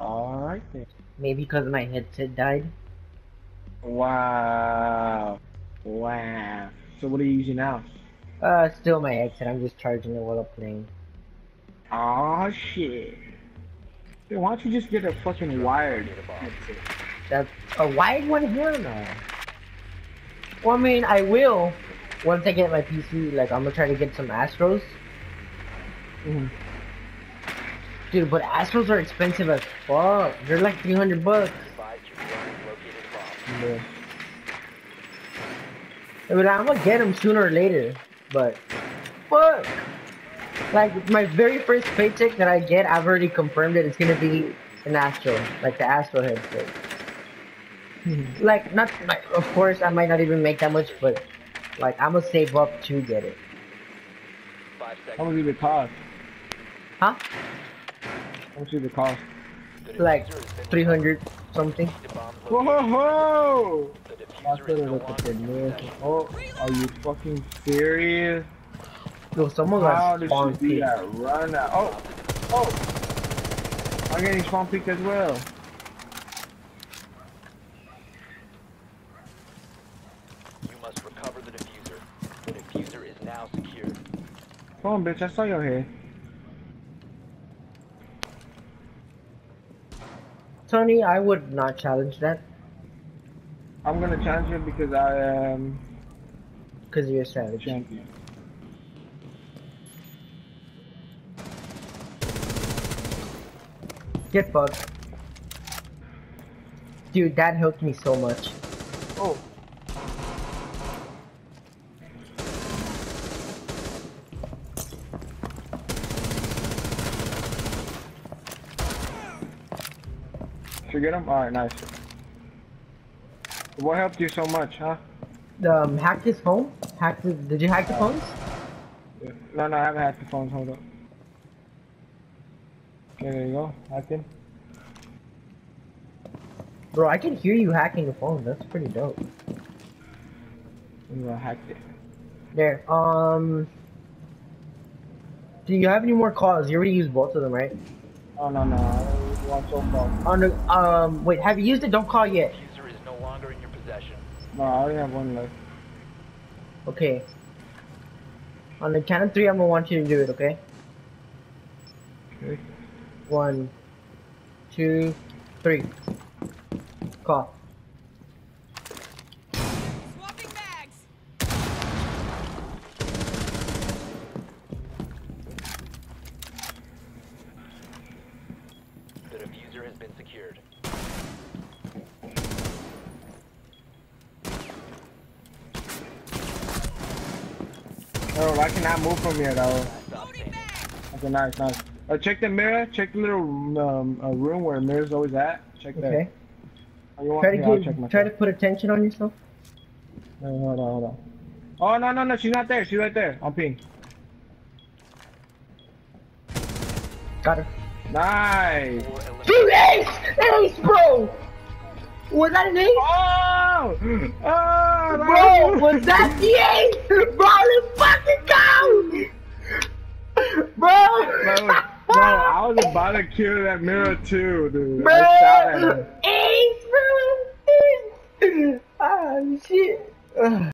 Alright then. Maybe because my headset died. Wow. Wow. So what are you using now? Uh, still my headset. I'm just charging it while I'm playing. Aw shit. Dude, why don't you just get a fucking wired headset? That's a wide one here now. Well, I mean, I will once I get my PC. Like, I'm gonna try to get some Astros. Mhm. Dude, but Astros are expensive as fuck. They're like 300 bucks. Advise your drone has located a bomb. Yeah. But I'm gonna get them sooner or later. But fuck. Like my very first paycheck that I get, I've already confirmed that it's gonna be an Astro, like the Astro headset. Hmm. Like not, like, of course I might not even make that much, but like I'm gonna save up to get it. Five How seconds. much did it cost? Huh? How much did it cost? The Like defuser has been 300 something. The bomb's Whoa located. ho ho! The I defuser could is have no looked at longer the in your news. possession. Oh, are you fucking serious? Yo, someone How got did spawn she do peek. that run out? Oh, oh! I'm getting spawn peeked as well. You must recover the defuser. The defuser is now secured. Come on, bitch, I saw your head. Tony, I would not challenge that I'm gonna challenge you because I um, am because you're a savage. champion. Get fucked. Dude, that helped me so much. Oh, Did you get him? Alright, nice. What helped you so much, huh? Um, hacked his phone? Hacked his, did you hack the phones? No, no, I haven't hacked the phones. Hold up. Okay, there you go. Hacked him. Bro, I can hear you hacking the phone. That's pretty dope. I'm gonna hack it. There. Um. Do you have any more calls? You already used both of them, right? Oh, no, no. I want so far. On the um. Wait, have you used it? Don't call yet. Defuser is no longer in your possession. No, I only have one left. Okay. On the count of three, I'm gonna want you to do it. Okay. Okay. One, two, three. Call. Secured. Oh, I cannot move from here, though. Stop Loading standing. bags. Okay, nice, nice. Uh, check the mirror. Check the little um, uh, room where the mirror's always at. Check that. Okay. Oh, Try to here, get, check try to put attention on yourself. No, hold on, hold on. Oh, no, no, no. She's not there. She's right there. I'm ping. Got her. Nice. Ace! Bro! Was that an ace? Oh! Oh! Bro, was that the ace? Bro, let's fucking go! Bro! Bro, bro, I was about to kill that mirror too, dude. Bro! I shot at him. Ace, bro! Ah, shit.